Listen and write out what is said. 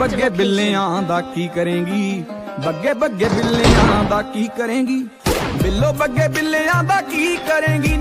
ਬੱਗੇ ਬਿੱਲਿਆਂ ਦਾ ਕੀ ਕਰੇਂਗੀ ਬੱਗੇ ਬੱਗੇ ਬਿੱਲਿਆਂ ਦਾ ਕੀ ਕਰੇਂਗੀ ਬਿੱਲੋ ਬੱਗੇ ਬਿੱਲਿਆਂ ਦਾ ਕੀ ਕਰੇਂਗੀ ਨੀ